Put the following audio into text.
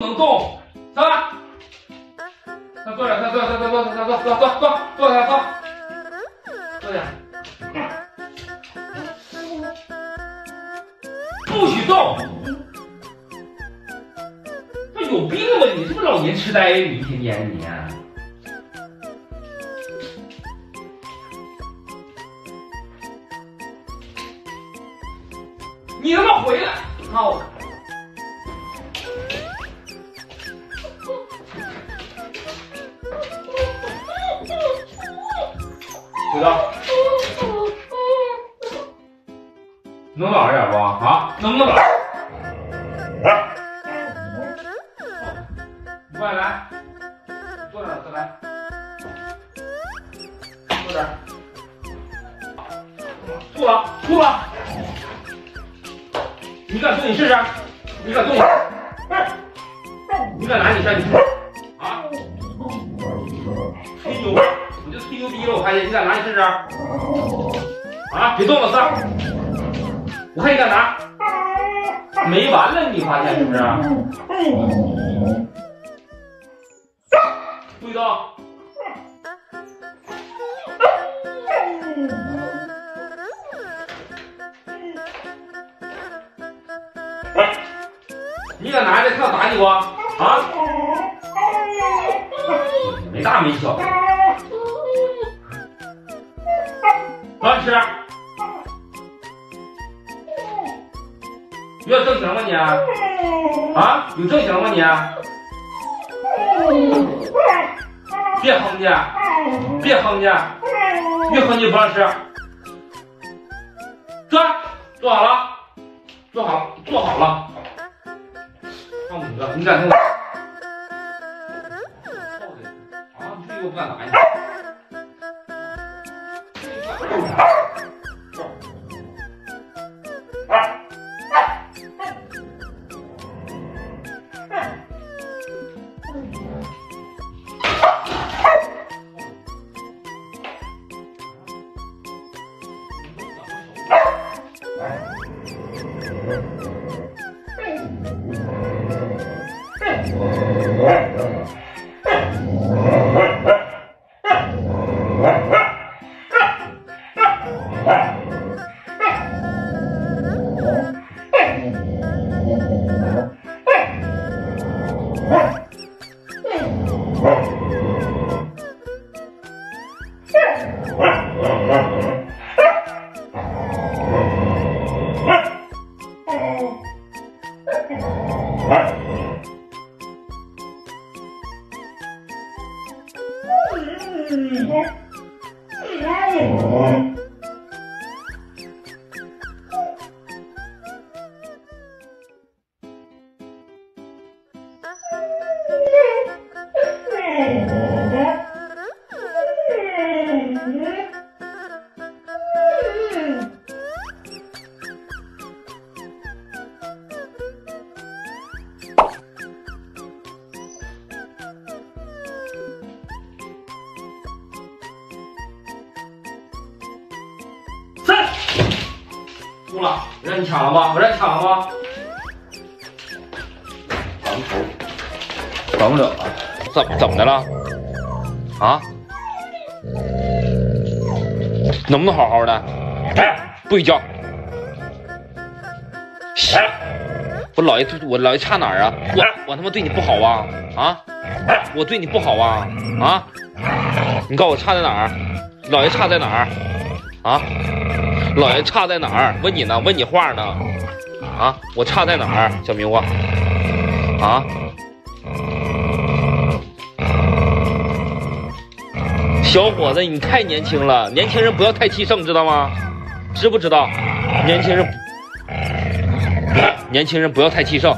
不能动，坐吧。那坐下，那坐，坐，坐，坐，坐，坐，坐，坐，坐，坐下，坐，坐下。不许动！那有病吧你？这不老年痴呆呀？你一天天你。你他妈回来！操我。知道？能老实点不？啊，能不能老实？你过来，来，坐这儿，再来，坐这儿，吐了，吐了，你敢动你试试？你敢动你？你敢拿你上你牛逼了，我看见你敢拿你试试？啊，别动了，三。我看你敢拿，没完了，你发现是不是？注意到。你敢拿着，看我打你不？啊？没大没小。来吃。有正形吗你？啊，有正形吗你？别哼去，别哼去，越哼就不让吃。坐，坐好了，坐好，坐好了。放五个，你敢动？啊，你这个不敢拿 Đấy. Oh. 输了，我让你抢了吗？我让你抢了吗？绑头，绑不了了，怎怎么的了？啊？能不能好好的？不许叫！我姥爷，我姥爷差哪儿啊？我我他妈对你不好啊？啊？我对你不好啊？啊？你告诉我差在哪儿？姥爷差在哪儿？啊？老爷差在哪儿？问你呢，问你话呢，啊，我差在哪儿？小迷糊，啊，小伙子，你太年轻了，年轻人不要太气盛，知道吗？知不知道？年轻人，年轻人不要太气盛，